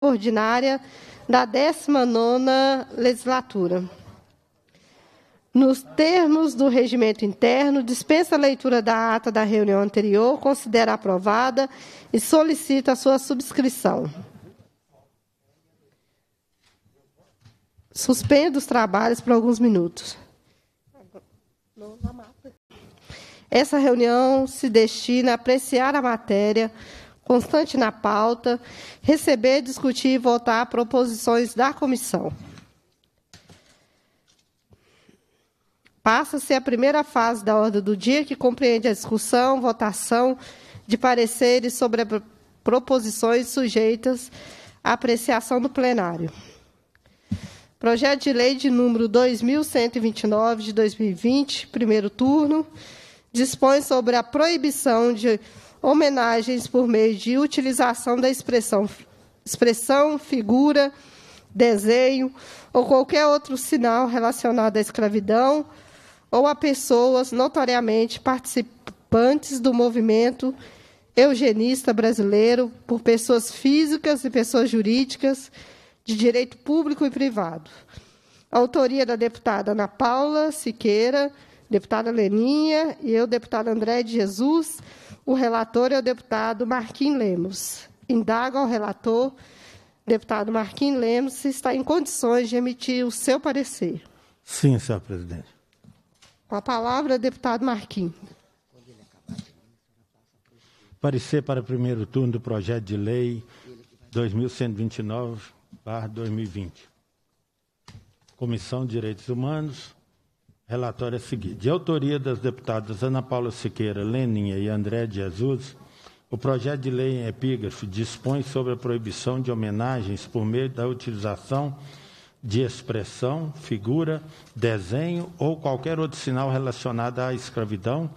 ordinária da 19ª legislatura. Nos termos do regimento interno, dispensa a leitura da ata da reunião anterior, considera aprovada e solicita a sua subscrição. Suspendo os trabalhos por alguns minutos. Essa reunião se destina a apreciar a matéria constante na pauta, receber, discutir e votar proposições da comissão. Passa-se a primeira fase da ordem do dia, que compreende a discussão, votação de pareceres sobre proposições sujeitas à apreciação do plenário. Projeto de lei de número 2129 de 2020, primeiro turno, dispõe sobre a proibição de homenagens por meio de utilização da expressão, expressão, figura, desenho ou qualquer outro sinal relacionado à escravidão ou a pessoas notoriamente participantes do movimento eugenista brasileiro por pessoas físicas e pessoas jurídicas de direito público e privado. autoria da deputada Ana Paula Siqueira, deputada Leninha e eu, deputado André de Jesus, o relator é o deputado Marquim Lemos. Indago ao relator, deputado Marquim Lemos, se está em condições de emitir o seu parecer. Sim, senhor presidente. Com a palavra, deputado Marquim. Parecer para o primeiro turno do projeto de lei 2129-2020. Comissão de Direitos Humanos, Relatório a seguir. De autoria das deputadas Ana Paula Siqueira, Leninha e André de Jesus, o projeto de lei em epígrafe dispõe sobre a proibição de homenagens por meio da utilização de expressão, figura, desenho ou qualquer outro sinal relacionado à escravidão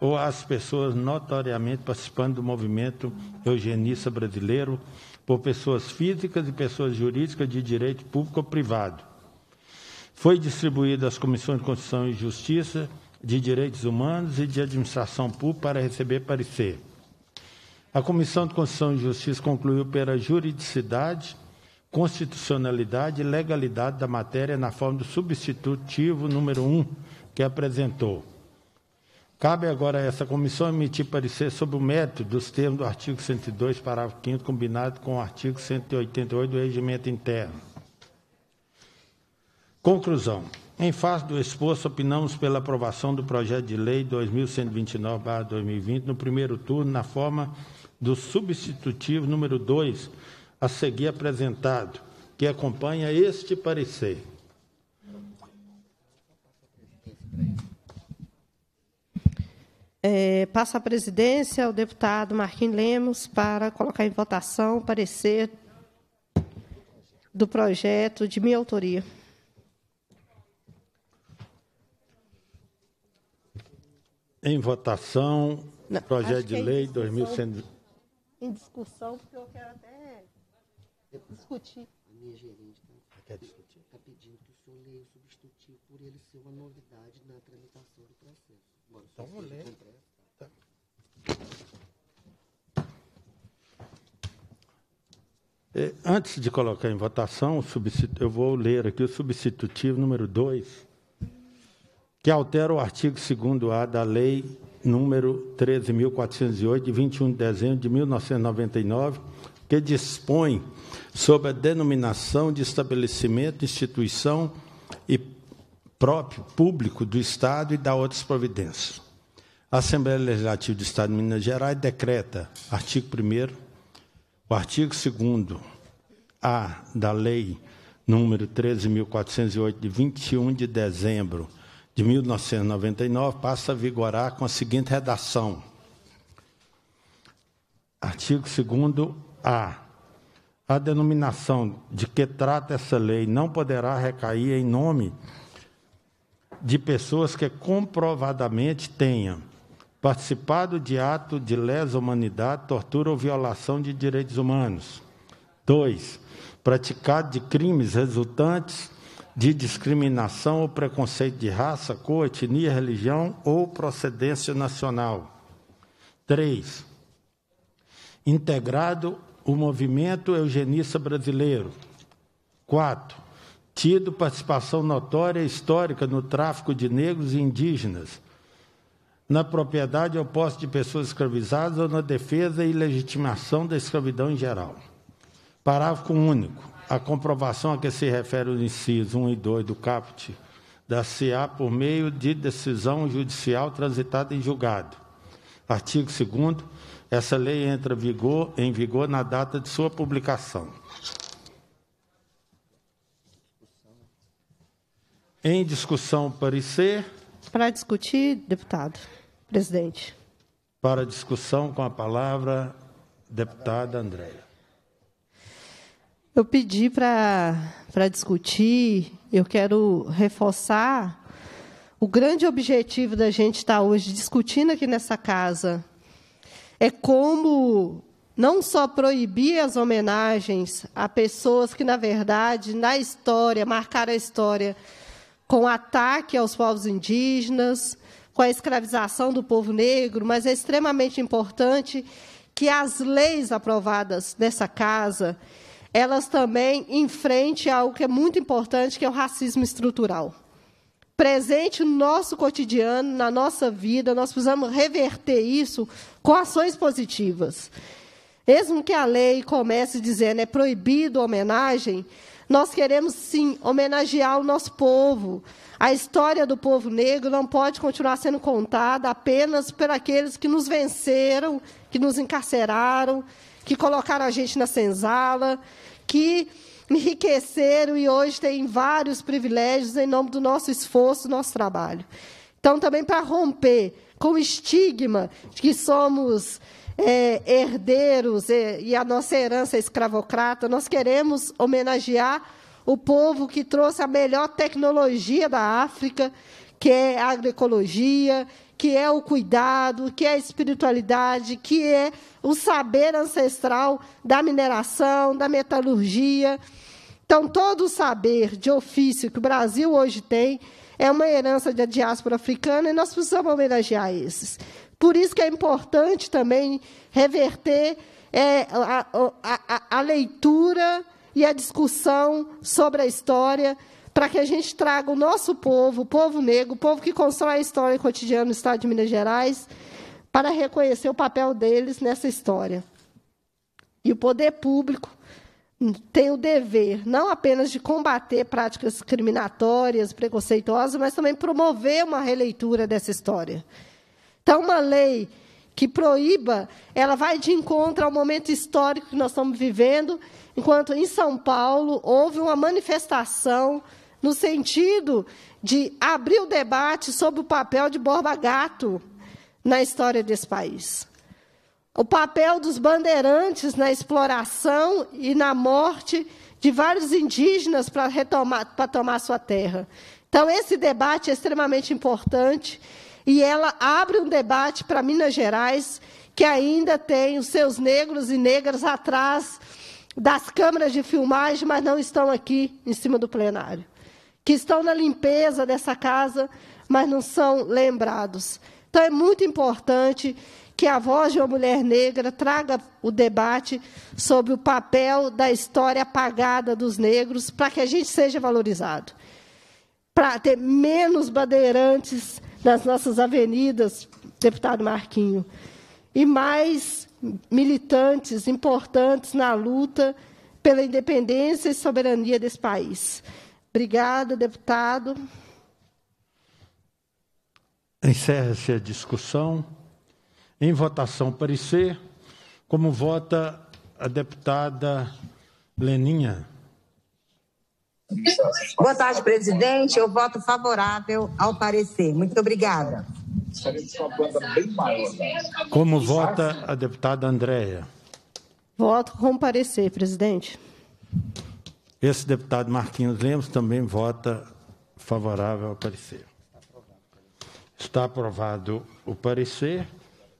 ou às pessoas notoriamente participando do movimento eugenista brasileiro por pessoas físicas e pessoas jurídicas de direito público ou privado foi distribuído às comissões de Constituição e Justiça, de Direitos Humanos e de Administração Pública para receber parecer. A Comissão de Constituição e Justiça concluiu pela juridicidade, constitucionalidade e legalidade da matéria na forma do substitutivo número 1 que apresentou. Cabe agora a essa comissão emitir parecer sobre o método dos termos do artigo 102, parágrafo 5 combinado com o artigo 188 do Regimento Interno. Conclusão. Em face do exposto, opinamos pela aprovação do projeto de lei 2129-2020 no primeiro turno, na forma do substitutivo número 2, a seguir apresentado, que acompanha este parecer. É, passa a presidência ao deputado Marquinhos Lemos para colocar em votação o parecer do projeto de minha autoria. Em votação, Não, projeto de é lei 2100. Em discussão, porque eu quero até discutir. A minha gerente tá? Está pedindo que o senhor leia o substitutivo por ele ser uma novidade na tramitação do processo. Agora, então, vou ler. Tá. É, antes de colocar em votação, eu vou ler aqui o substitutivo número 2 que altera o artigo 2A da Lei número 13.408, de 21 de dezembro de 1999, que dispõe sobre a denominação de estabelecimento, instituição e próprio público do Estado e da outras providências. A Assembleia Legislativa do Estado de Minas Gerais decreta, artigo 1 o artigo 2 A da Lei número 13.408, de 21 de dezembro de 1999 passa a vigorar com a seguinte redação. Artigo 2 A. A denominação de que trata essa lei não poderá recair em nome de pessoas que comprovadamente tenham participado de ato de lesa humanidade, tortura ou violação de direitos humanos. 2. Praticado de crimes resultantes de discriminação ou preconceito de raça, cor, etnia, religião ou procedência nacional. 3. Integrado o movimento eugenista brasileiro. 4. Tido participação notória e histórica no tráfico de negros e indígenas, na propriedade ou posse de pessoas escravizadas ou na defesa e legitimação da escravidão em geral. Parágrafo único. A comprovação a que se refere o inciso 1 e 2 do caput da CA por meio de decisão judicial transitada em julgado. Artigo 2 essa lei entra vigor, em vigor na data de sua publicação. Em discussão, parecer. Para discutir, deputado. Presidente. Para discussão, com a palavra, deputada Andréia. Eu pedi para discutir, eu quero reforçar o grande objetivo da gente estar hoje discutindo aqui nessa casa é como não só proibir as homenagens a pessoas que, na verdade, na história, marcaram a história com ataque aos povos indígenas, com a escravização do povo negro, mas é extremamente importante que as leis aprovadas nessa casa, elas também enfrentem algo que é muito importante, que é o racismo estrutural. Presente no nosso cotidiano, na nossa vida, nós precisamos reverter isso com ações positivas. Mesmo que a lei comece dizendo é proibido homenagem, nós queremos sim homenagear o nosso povo, a história do povo negro não pode continuar sendo contada apenas por aqueles que nos venceram, que nos encarceraram, que colocaram a gente na senzala, que enriqueceram e hoje têm vários privilégios em nome do nosso esforço, nosso trabalho. Então, também para romper com o estigma de que somos é, herdeiros e, e a nossa herança é escravocrata, nós queremos homenagear o povo que trouxe a melhor tecnologia da África, que é a agroecologia, que é o cuidado, que é a espiritualidade, que é o saber ancestral da mineração, da metalurgia. Então, todo o saber de ofício que o Brasil hoje tem é uma herança da diáspora africana e nós precisamos homenagear esses. Por isso que é importante também reverter é, a, a, a, leitura e a discussão sobre a história, para que a gente traga o nosso povo, o povo negro, o povo que constrói a história cotidiana no Estado de Minas Gerais, para reconhecer o papel deles nessa história. E o poder público tem o dever não apenas de combater práticas discriminatórias, preconceituosas, mas também promover uma releitura dessa história. Então, uma lei que proíba, ela vai de encontro ao momento histórico que nós estamos vivendo enquanto em São Paulo houve uma manifestação no sentido de abrir o debate sobre o papel de Borba Gato na história desse país. O papel dos bandeirantes na exploração e na morte de vários indígenas para retomar, para tomar sua terra. Então, esse debate é extremamente importante e ela abre um debate para Minas Gerais, que ainda tem os seus negros e negras atrás das câmeras de filmagem, mas não estão aqui em cima do plenário. Que estão na limpeza dessa casa, mas não são lembrados. Então, é muito importante que a voz de uma mulher negra traga o debate sobre o papel da história apagada dos negros para que a gente seja valorizado. Para ter menos bandeirantes nas nossas avenidas, deputado Marquinho, e mais militantes importantes na luta pela independência e soberania desse país. Obrigada, deputado. Encerra-se a discussão. Em votação, parecer. Como vota a deputada Leninha? Boa tarde, presidente. Eu voto favorável ao parecer. Muito obrigada. Como vota a deputada Andréia? Voto com parecer, presidente. Esse deputado Marquinhos Lemos também vota favorável ao parecer. Está aprovado o parecer.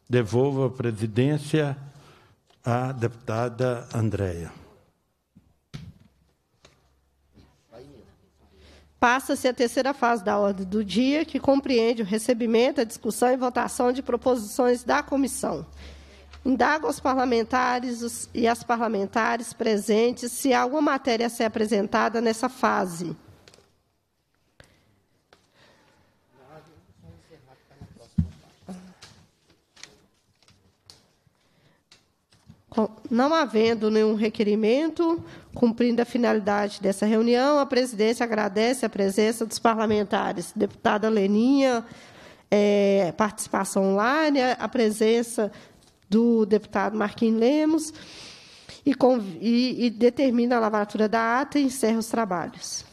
Devolvo a presidência à deputada Andréia. Passa-se a terceira fase da ordem do dia, que compreende o recebimento, a discussão e votação de proposições da comissão. Indago aos parlamentares e às parlamentares presentes se há alguma matéria a ser apresentada nessa fase. Não havendo nenhum requerimento, cumprindo a finalidade dessa reunião, a presidência agradece a presença dos parlamentares. Deputada Leninha, é, participação online, a presença do deputado Marquinhos Lemos, e, e, e determina a lavratura da ata e encerra os trabalhos.